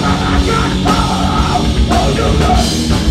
Oh, oh, oh, you oh,